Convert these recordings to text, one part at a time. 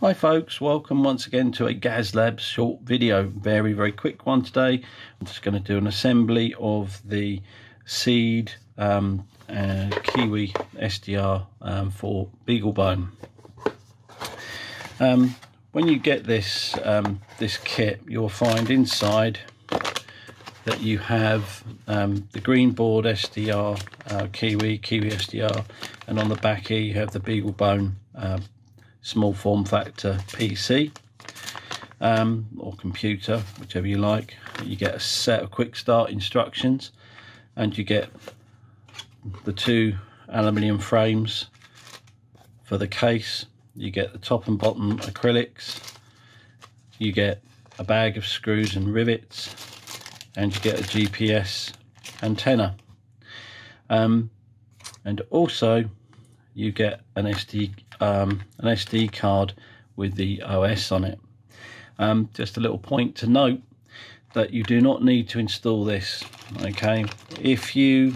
Hi folks, welcome once again to a Gaz Labs short video. Very, very quick one today. I'm just going to do an assembly of the Seeed um, uh, Kiwi SDR um, for BeagleBone. Um, when you get this um, this kit, you'll find inside that you have um, the Greenboard SDR uh, Kiwi, Kiwi SDR, and on the back here you have the BeagleBone uh, small form factor PC um, or computer, whichever you like. You get a set of quick start instructions and you get the two aluminium frames for the case. You get the top and bottom acrylics. You get a bag of screws and rivets and you get a GPS antenna. Um, and also you get an SD um, an SD card with the OS on it. Um, just a little point to note that you do not need to install this. Okay, if you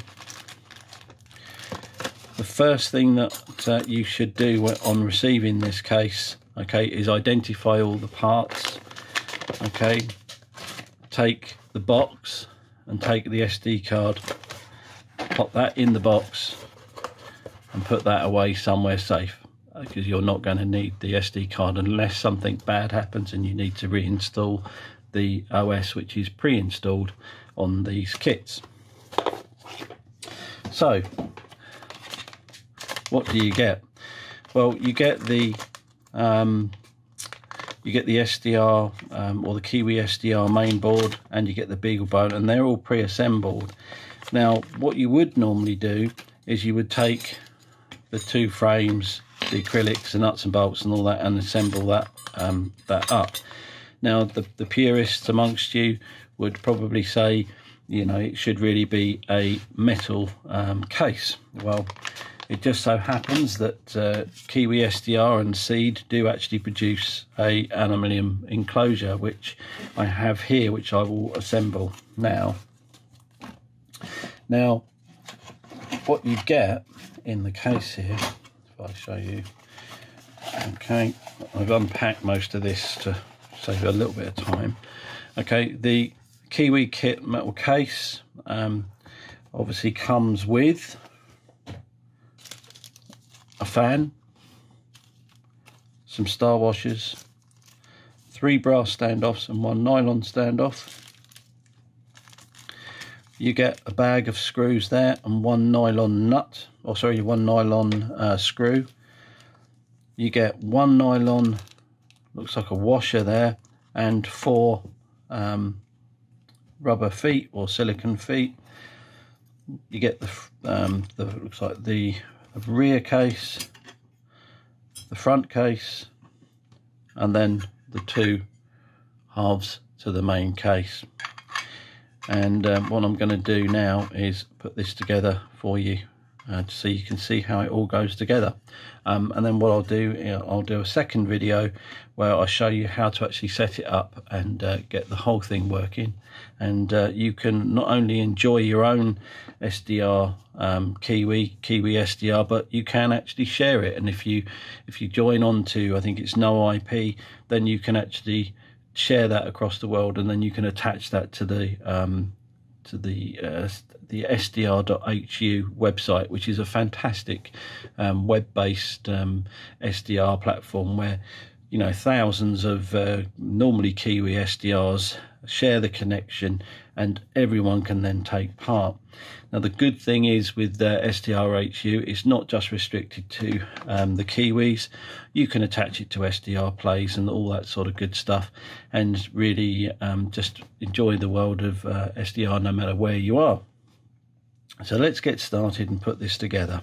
the first thing that, that you should do on receiving this case, okay, is identify all the parts. Okay, take the box and take the SD card, pop that in the box and put that away somewhere safe because you're not going to need the SD card unless something bad happens and you need to reinstall the OS which is pre-installed on these kits. So what do you get? Well you get the um, you get the SDR um, or the Kiwi SDR main board and you get the BeagleBone and they're all pre-assembled. Now what you would normally do is you would take the two frames, the acrylics, the nuts and bolts and all that and assemble that um, that up. Now the, the purists amongst you would probably say, you know, it should really be a metal um, case. Well, it just so happens that uh, Kiwi SDR and Seeed do actually produce a aluminium enclosure, which I have here, which I will assemble now. Now, what you get in the case here, if I show you, okay, I've unpacked most of this to save a little bit of time. Okay, the Kiwi kit metal case um, obviously comes with a fan, some star washers, three brass standoffs and one nylon standoff. You get a bag of screws there and one nylon nut or sorry one nylon uh, screw. You get one nylon looks like a washer there and four um, rubber feet or silicon feet. You get the, um, the looks like the rear case the front case and then the two halves to the main case. And um, what I'm going to do now is put this together for you uh, so you can see how it all goes together. Um, and then what I'll do I'll do a second video where I'll show you how to actually set it up and uh, get the whole thing working. And uh, you can not only enjoy your own SDR um, Kiwi Kiwi SDR but you can actually share it. And if you if you join on to I think it's no IP then you can actually share that across the world, and then you can attach that to the um, to the uh, the SDR.hu website, which is a fantastic um, web-based um, SDR platform where you know thousands of uh, normally Kiwi SDRs share the connection, and everyone can then take part. Now, the good thing is with uh, SDRHU, it's not just restricted to um, the Kiwis. You can attach it to SDR plays and all that sort of good stuff, and really um, just enjoy the world of uh, SDR no matter where you are. So let's get started and put this together.